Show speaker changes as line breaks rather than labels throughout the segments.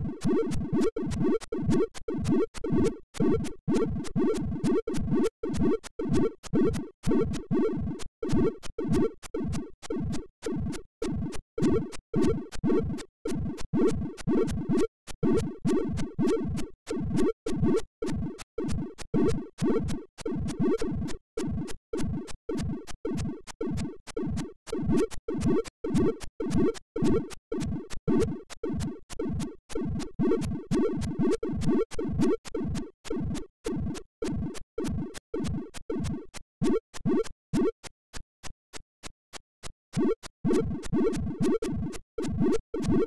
you Woo!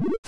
What?